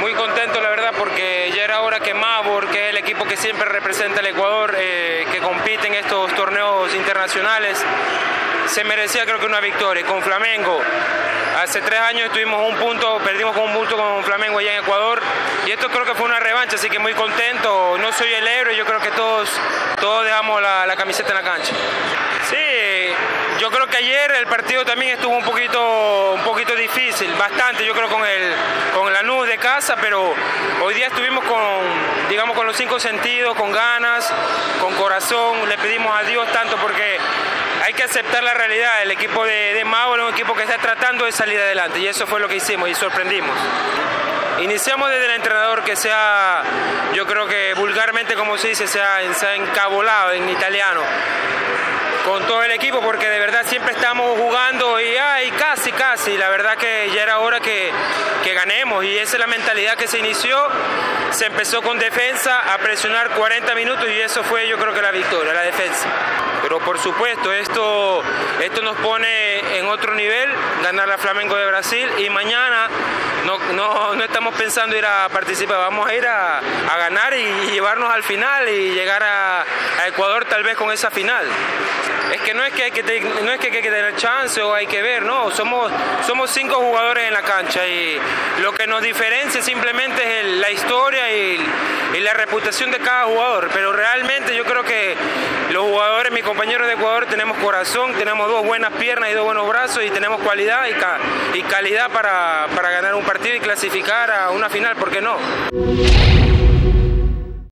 Muy contento la verdad porque ya era hora que Mavor, que es el equipo que siempre representa el Ecuador, eh, que compite en estos torneos internacionales, se merecía creo que una victoria. Con Flamengo, hace tres años estuvimos un punto, perdimos con un punto con Flamengo allá en Ecuador y esto creo que fue una revancha, así que muy contento. No soy el héroe, yo creo que todos, todos dejamos la, camiseta en la cancha. Sí, yo creo que ayer el partido también estuvo un poquito, poquito difícil, bastante, yo creo con el con la nube de casa, pero hoy día estuvimos con, digamos, con los cinco sentidos, con ganas, con corazón, le pedimos a Dios tanto porque hay que aceptar la realidad. El equipo de, de Mauro es un equipo que está tratando de salir adelante y eso fue lo que hicimos y sorprendimos. Iniciamos desde el entrenador que sea, yo creo que vulgarmente como se dice, sea, sea encabolado en italiano con todo el equipo porque de verdad siempre estamos jugando y ay, casi, casi. La verdad que ya era hora que, que ganemos y esa es la mentalidad que se inició. Se empezó con defensa a presionar 40 minutos y eso fue yo creo que la victoria, la defensa. Pero por supuesto, esto, esto nos pone en otro nivel, ganar la Flamengo de Brasil y mañana no, no, no estamos pensando ir a participar, vamos a ir a, a ganar y, llevarnos al final y llegar a, Ecuador tal vez con esa final. Es que no es que hay que, no es que hay que tener chance o hay que ver, no, somos, somos cinco jugadores en la cancha y lo que nos diferencia simplemente es la historia y, la reputación de cada jugador, pero realmente yo creo que los jugadores, mis compañeros de Ecuador, tenemos corazón, tenemos dos buenas piernas y dos buenos brazos y tenemos cualidad y, y calidad para, para ganar un partido y clasificar a una final, ¿por qué no?